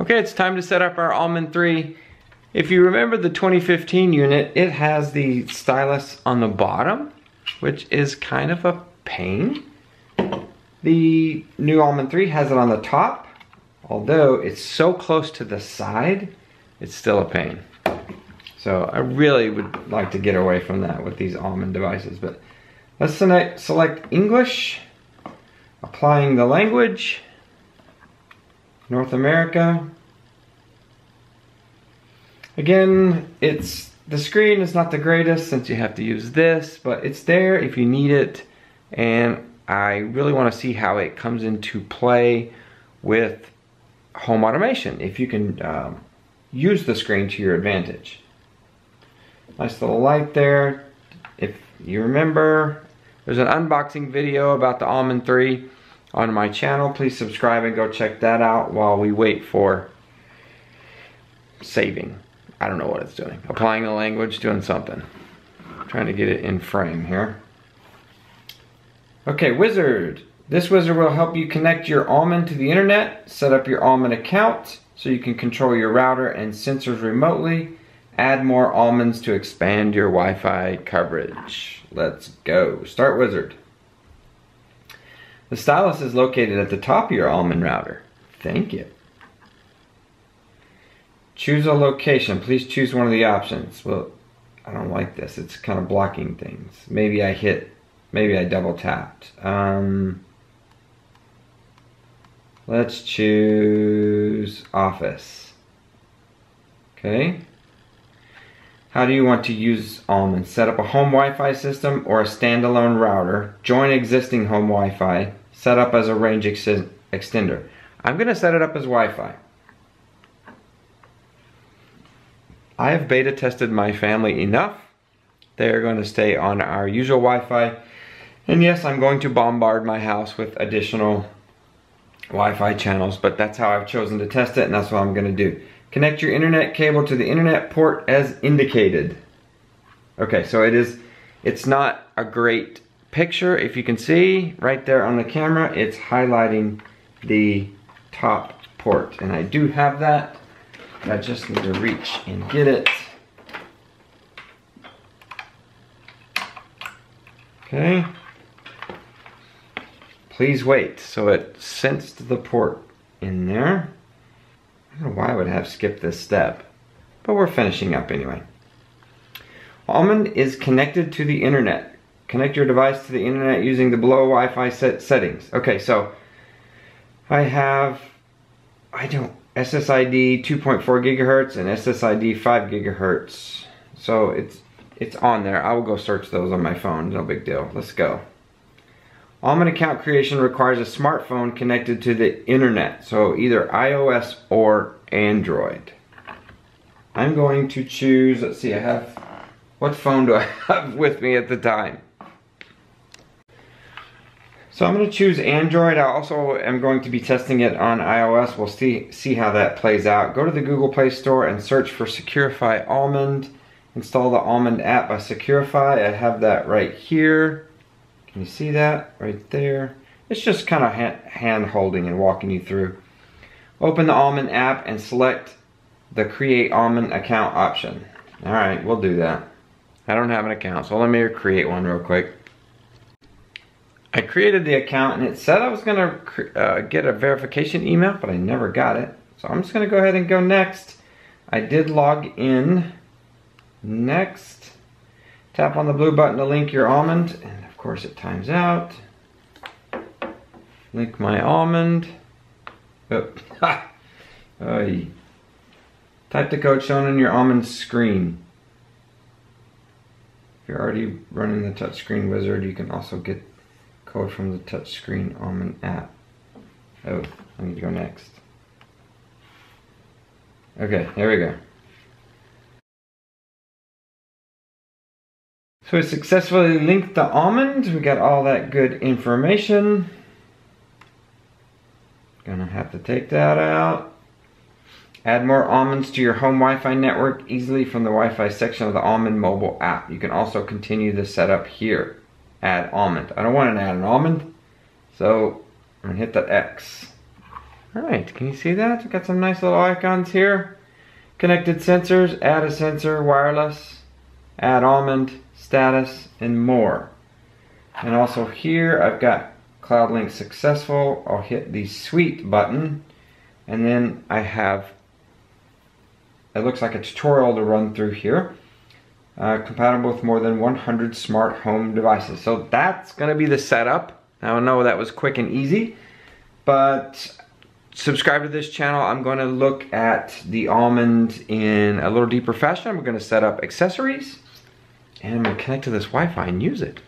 Okay, it's time to set up our Almond 3. If you remember the 2015 unit, it has the stylus on the bottom, which is kind of a pain. The new Almond 3 has it on the top, although it's so close to the side, it's still a pain. So I really would like to get away from that with these Almond devices, but let's select English, applying the language, North America. Again, it's the screen is not the greatest since you have to use this, but it's there if you need it. And I really want to see how it comes into play with home automation, if you can um, use the screen to your advantage. Nice little light there. If you remember, there's an unboxing video about the Almond 3 on my channel. Please subscribe and go check that out while we wait for saving. I don't know what it's doing. Applying the language, doing something. trying to get it in frame here. Okay, wizard. This wizard will help you connect your Almond to the internet, set up your Almond account so you can control your router and sensors remotely, add more Almonds to expand your Wi-Fi coverage. Let's go. Start wizard. The stylus is located at the top of your Almond router. Thank you. Choose a location. Please choose one of the options. Well, I don't like this. It's kind of blocking things. Maybe I hit, maybe I double tapped. Um, let's choose office. Okay. How do you want to use Almond? Set up a home Wi-Fi system or a standalone router. Join existing home Wi-Fi set up as a range ex extender. I'm going to set it up as Wi-Fi. I have beta tested my family enough. They're going to stay on our usual Wi-Fi. And yes, I'm going to bombard my house with additional Wi-Fi channels, but that's how I've chosen to test it and that's what I'm going to do. Connect your internet cable to the internet port as indicated. Okay, so it is, it's not a great picture, if you can see right there on the camera, it's highlighting the top port. And I do have that. I just need to reach and get it. Okay. Please wait. So it sensed the port in there. I don't know why I would have skipped this step, but we're finishing up anyway. Almond is connected to the internet. Connect your device to the internet using the below Wi-Fi set settings. Okay, so I have, I don't, SSID 2.4 gigahertz and SSID 5 gigahertz. So it's it's on there. I will go search those on my phone. No big deal. Let's go. Almond account creation requires a smartphone connected to the internet. So either iOS or Android. I'm going to choose, let's see, I have, what phone do I have with me at the time? So I'm going to choose Android. I also am going to be testing it on iOS. We'll see, see how that plays out. Go to the Google Play Store and search for Securifi Almond. Install the Almond app by Securifi. I have that right here. Can you see that right there? It's just kind of hand holding and walking you through. Open the Almond app and select the Create Almond account option. All right, we'll do that. I don't have an account, so let me create one real quick. I created the account and it said I was gonna uh, get a verification email, but I never got it. So I'm just gonna go ahead and go next. I did log in. Next. Tap on the blue button to link your almond. And of course it times out. Link my almond. Oh, ha! Type the code shown on your almond screen. If you're already running the touchscreen wizard, you can also get code from the touchscreen Almond app. Oh, I need to go next. Okay, here we go. So we successfully linked the almond. We got all that good information. Gonna have to take that out. Add more almonds to your home Wi-Fi network easily from the Wi-Fi section of the Almond mobile app. You can also continue the setup here add almond. I don't want to add an almond, so I'm gonna hit that X. All right, can you see that? I've got some nice little icons here. Connected sensors, add a sensor, wireless, add almond, status, and more. And also here, I've got CloudLink successful. I'll hit the suite button, and then I have, it looks like a tutorial to run through here. Uh, compatible with more than 100 smart home devices. So that's gonna be the setup. I know that was quick and easy, but subscribe to this channel. I'm to look at the almond in a little deeper fashion. I'm to set up accessories and I'm to connect to this Wi-Fi and use it.